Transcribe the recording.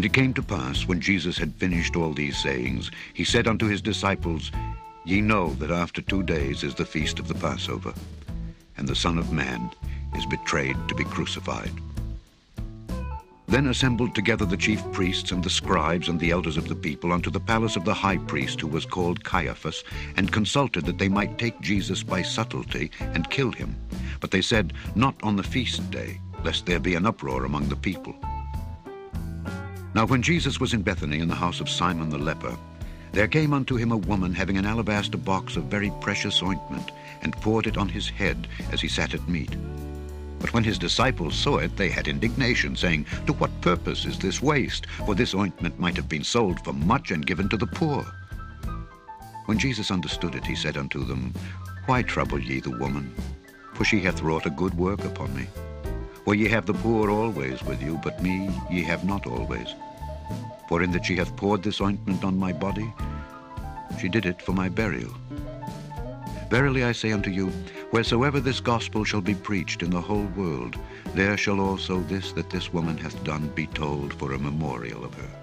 And it came to pass, when Jesus had finished all these sayings, he said unto his disciples, Ye know that after two days is the feast of the Passover, and the Son of Man is betrayed to be crucified. Then assembled together the chief priests and the scribes and the elders of the people unto the palace of the high priest, who was called Caiaphas, and consulted that they might take Jesus by subtlety and kill him. But they said, Not on the feast day, lest there be an uproar among the people. Now when Jesus was in Bethany in the house of Simon the leper, there came unto him a woman having an alabaster box of very precious ointment, and poured it on his head as he sat at meat. But when his disciples saw it, they had indignation, saying, To what purpose is this waste? For this ointment might have been sold for much and given to the poor. When Jesus understood it, he said unto them, Why trouble ye the woman? For she hath wrought a good work upon me. For ye have the poor always with you, but me ye have not always. For in that she hath poured this ointment on my body, she did it for my burial. Verily I say unto you, Wheresoever this gospel shall be preached in the whole world, there shall also this that this woman hath done be told for a memorial of her.